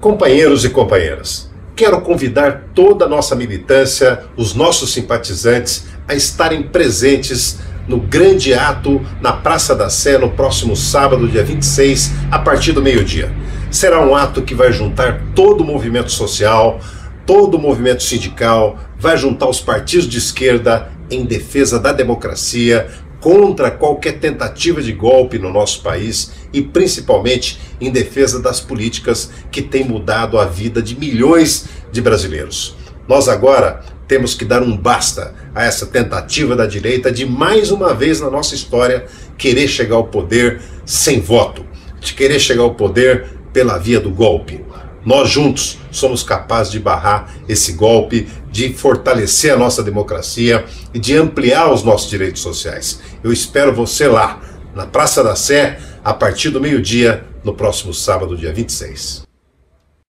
Companheiros e companheiras, quero convidar toda a nossa militância, os nossos simpatizantes, a estarem presentes no grande ato na Praça da Sé no próximo sábado, dia 26, a partir do meio-dia. Será um ato que vai juntar todo o movimento social, todo o movimento sindical, vai juntar os partidos de esquerda em defesa da democracia, contra qualquer tentativa de golpe no nosso país e principalmente em defesa das políticas que têm mudado a vida de milhões de brasileiros. Nós agora temos que dar um basta a essa tentativa da direita de mais uma vez na nossa história querer chegar ao poder sem voto, de querer chegar ao poder pela via do golpe. Nós juntos somos capazes de barrar esse golpe, de fortalecer a nossa democracia e de ampliar os nossos direitos sociais. Eu espero você lá, na Praça da Sé, a partir do meio-dia, no próximo sábado, dia 26.